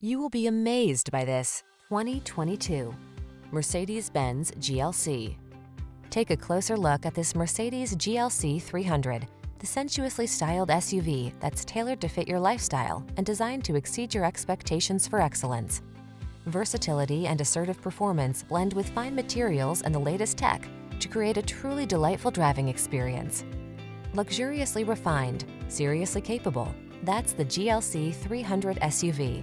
You will be amazed by this 2022 Mercedes-Benz GLC. Take a closer look at this Mercedes GLC 300, the sensuously styled SUV that's tailored to fit your lifestyle and designed to exceed your expectations for excellence. Versatility and assertive performance blend with fine materials and the latest tech to create a truly delightful driving experience. Luxuriously refined, seriously capable, that's the GLC 300 SUV.